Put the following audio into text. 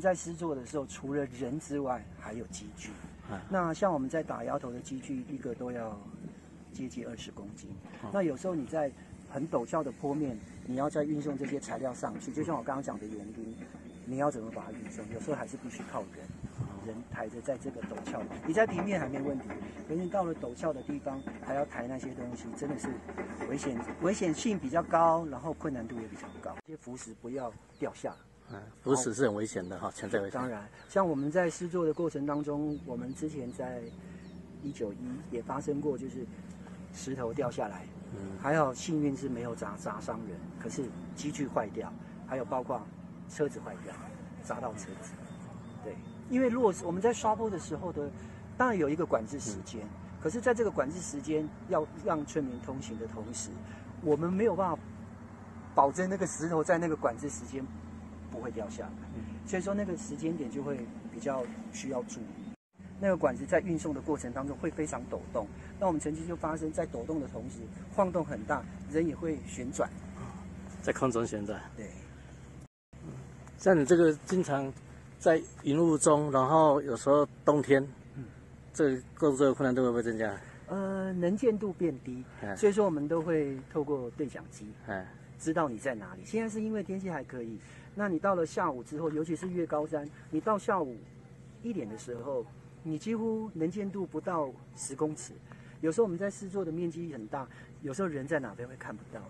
们在施作的时候，除了人之外，还有机具。啊那像我们在打摇头的机具，一个都要接近二十公斤。哦那有时候你在很陡峭的坡面，你要再运送这些材料上去，就像我刚刚讲的园丁，你要怎么把它运送？有时候还是必须靠人，人抬着在这个陡峭。你在平面还没问题，可是你到了陡峭的地方，还要抬那些东西，真的是危险，危险性比较高，然后困难度也比较高。这些浮石不要掉下。嗯，浮石是很危险的哈，潜在危险。当然，像我们在试做的过程当中，我们之前在一九一也发生过，就是石头掉下来，嗯还好幸运是没有砸砸伤人，可是机具坏掉，还有包括车子坏掉，砸到车子。对，因为如果是我们在刷坡的时候的，当然有一个管制时间，可是在这个管制时间要让村民通行的同时，我们没有办法保证那个石头在那个管制时间不会掉下来，所以说那个时间点就会比较需要注意。那个管子在运送的过程当中会非常抖动，那我们曾经就发生在抖动的同时晃动很大，人也会旋转。在空中旋转。对，像你这个经常在云雾中，然后有时候冬天，嗯这个工作的困难度会不会增加？呃，能见度变低，哎所以说我们都会透过对讲机哎，知道你在哪里。现在是因为天气还可以，那你到了下午之后，尤其是越高山，你到下午一点的时候，你几乎能见度不到十公尺。有时候我们在试做的面积很大，有时候人在哪边会看不到。